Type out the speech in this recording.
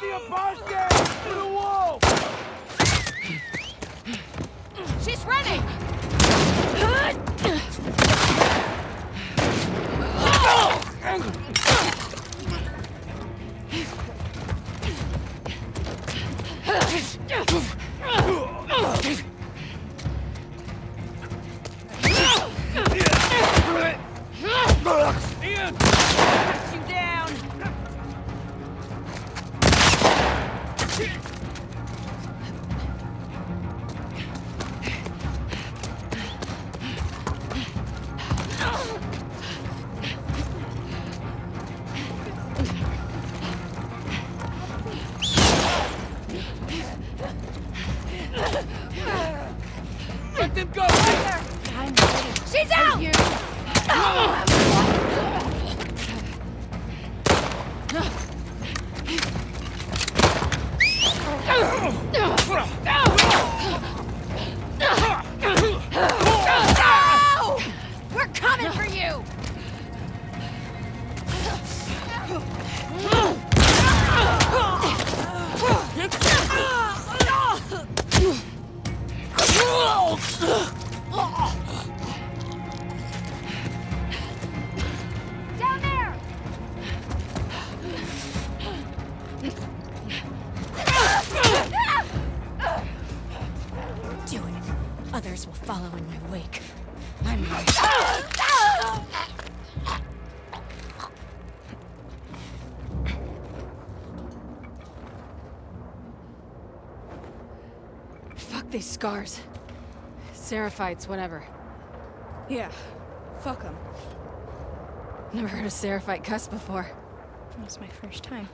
To the wall! She's running! Ian! Let them go! Right there. She's out! Ah! No! Others will follow in my wake. I'm Fuck these scars. Seraphites, whatever. Yeah, fuck them. Never heard a Seraphite cuss before. That was my first time.